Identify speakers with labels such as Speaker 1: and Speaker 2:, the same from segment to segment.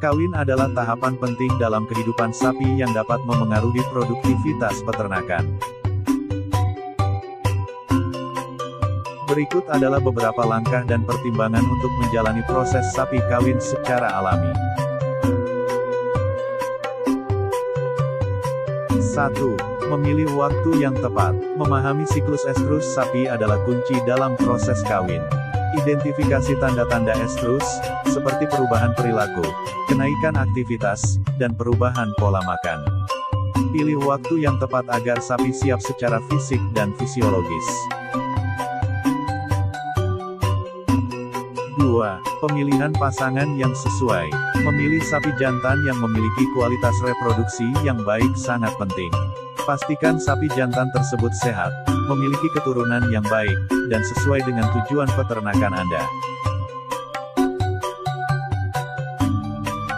Speaker 1: Kawin adalah tahapan penting dalam kehidupan sapi yang dapat memengaruhi produktivitas peternakan. Berikut adalah beberapa langkah dan pertimbangan untuk menjalani proses sapi kawin secara alami. 1. Memilih waktu yang tepat. Memahami siklus estrus sapi adalah kunci dalam proses kawin. Identifikasi tanda-tanda estrus, seperti perubahan perilaku, kenaikan aktivitas, dan perubahan pola makan. Pilih waktu yang tepat agar sapi siap secara fisik dan fisiologis. 2. Pemilihan pasangan yang sesuai. Memilih sapi jantan yang memiliki kualitas reproduksi yang baik sangat penting. Pastikan sapi jantan tersebut sehat, memiliki keturunan yang baik, dan sesuai dengan tujuan peternakan Anda.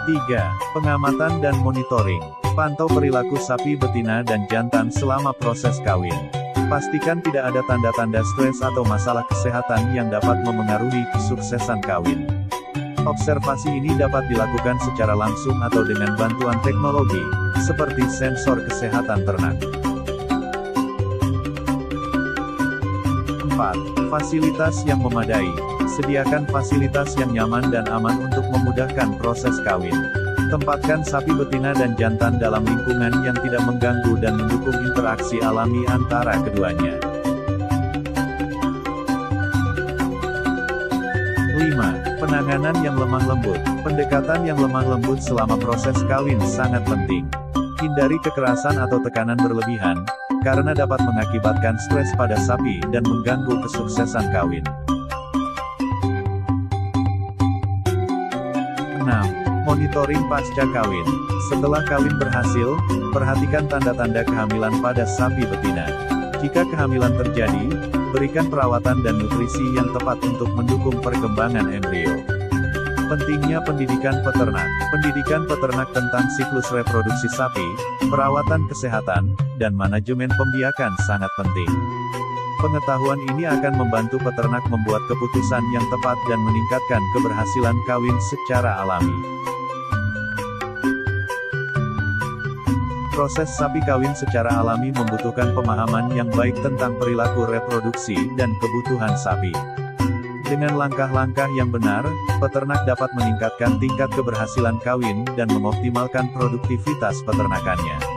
Speaker 1: 3. Pengamatan dan monitoring. Pantau perilaku sapi betina dan jantan selama proses kawin. Pastikan tidak ada tanda-tanda stres atau masalah kesehatan yang dapat memengaruhi kesuksesan kawin. Observasi ini dapat dilakukan secara langsung atau dengan bantuan teknologi, seperti sensor kesehatan ternak. 4. Fasilitas yang memadai. Sediakan fasilitas yang nyaman dan aman untuk memudahkan proses kawin. Tempatkan sapi betina dan jantan dalam lingkungan yang tidak mengganggu dan mendukung interaksi alami antara keduanya. 5. Penanganan yang lemah lembut. Pendekatan yang lemah lembut selama proses kawin sangat penting. Hindari kekerasan atau tekanan berlebihan, karena dapat mengakibatkan stres pada sapi dan mengganggu kesuksesan kawin. 6. Monitoring pasca kawin. Setelah kawin berhasil, perhatikan tanda-tanda kehamilan pada sapi betina. Jika kehamilan terjadi, berikan perawatan dan nutrisi yang tepat untuk mendukung perkembangan embrio. Pentingnya pendidikan peternak. Pendidikan peternak tentang siklus reproduksi sapi, perawatan kesehatan, dan manajemen pembiakan sangat penting. Pengetahuan ini akan membantu peternak membuat keputusan yang tepat dan meningkatkan keberhasilan kawin secara alami. Proses sapi kawin secara alami membutuhkan pemahaman yang baik tentang perilaku reproduksi dan kebutuhan sapi. Dengan langkah-langkah yang benar, peternak dapat meningkatkan tingkat keberhasilan kawin dan mengoptimalkan produktivitas peternakannya.